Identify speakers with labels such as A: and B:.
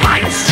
A: Lights.